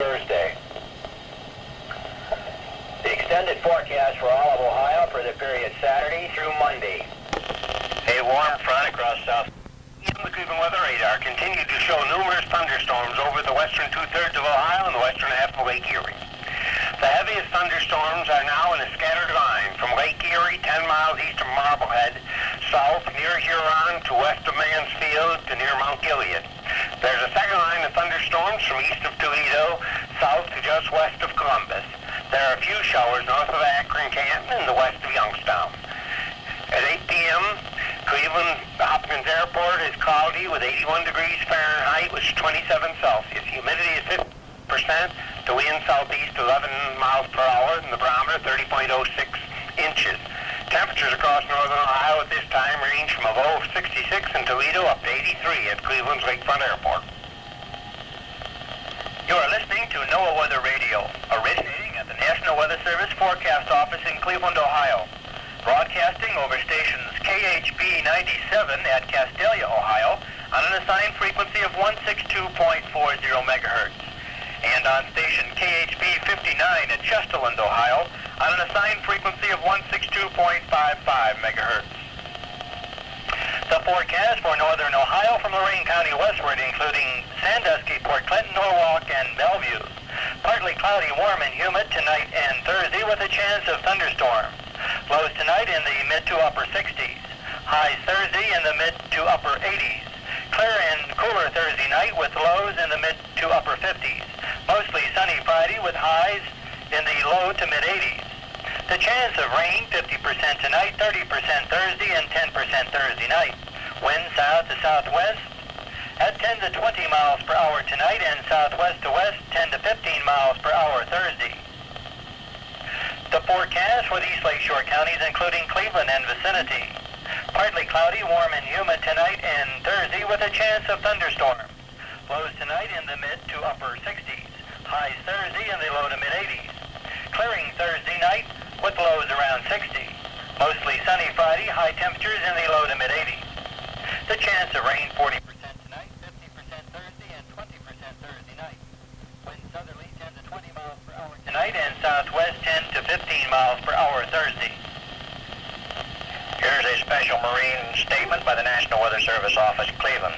Thursday. The extended forecast for all of Ohio for the period Saturday through Monday. A warm front across south. The Cleveland Weather Radar continued to show numerous thunderstorms over the western two-thirds of Ohio and the western half of Lake Erie. The heaviest thunderstorms are now in a scattered line from Lake Erie, 10 miles east of Marblehead, south near Huron to west of Mansfield to near Mount Gilead. There's a second line of thunderstorms from east of Toledo, south to just west of Columbus. There a showers north of Akron, Canton, and the west of Youngstown. At 8 p.m., Cleveland Hopkins Airport is cloudy with 81 degrees Fahrenheit, which is 27 Celsius. Humidity is 50%. The wind southeast 11 miles per hour, and the barometer 30.06 inches. Temperatures across northern Ohio at this time range from a low of 66 in Toledo up to 83 at Cleveland's Lakefront Airport. You are listening to NOAA Weather Radio, originating at the National Weather Service Forecast Office in Cleveland, Ohio. Broadcasting over stations KHB 97 at Castalia, Ohio, on an assigned frequency of 162.40 megahertz. And on station KHB 59 at Chesterland, Ohio, on an assigned frequency of 162.55 megahertz. The forecast for northern Ohio from Lorain County westward, including Sandusky, Port Clinton, Norwalk, and Bellevue. Partly cloudy, warm, and humid tonight and Thursday with a chance of thunderstorms. In the mid to upper 60s. Highs Thursday in the mid to upper 80s. Clear and cooler Thursday night with lows in the mid to upper 50s. Mostly sunny Friday with highs in the low to mid 80s. The chance of rain 50% tonight, 30% Thursday, and 10% Thursday night. Wind south to southwest at 10 to 20 miles per hour tonight and southwest to west 10 to 15 miles per hour Thursday. The the East Lakeshore counties, including Cleveland and vicinity. Partly cloudy, warm and humid tonight and Thursday with a chance of thunderstorms. Lows tonight in the mid to upper 60s. Highs Thursday in the low to mid 80s. Clearing Thursday night with lows around 60. Mostly sunny Friday, high temperatures in the low to mid 80s. The chance of rain 40% tonight, 50% Thursday, and 20% Thursday night. Wind southerly 10 to 20 miles per hour tonight and southwest 10 to 15 miles per hour Thursday. Here's a special marine statement by the National Weather Service Office, Cleveland.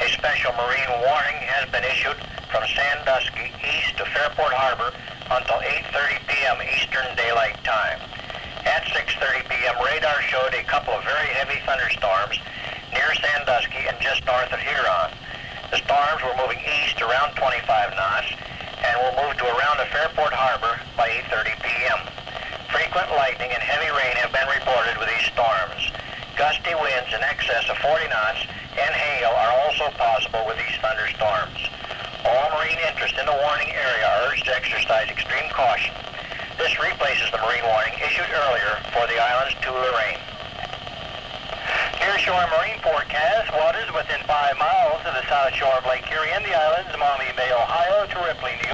A special marine warning has been issued from Sandusky east to Fairport Harbor until 8.30 p.m. Eastern Daylight Time. At 6.30 p.m., radar showed a couple of very heavy thunderstorms near Sandusky and just north of Huron. The storms were moving east around 25 knots and will move to around the Fairport Harbor by 8.30 p.m. Frequent lightning and heavy rain have been reported with these storms. Gusty winds of 40 knots and hail are also possible with these thunderstorms. All marine interest in the warning area are urged to exercise extreme caution. This replaces the marine warning issued earlier for the islands to Lorain. Nearshore marine forecast, waters within 5 miles of the south shore of Lake Erie and the islands, Maumee Bay, Ohio to Ripley, New.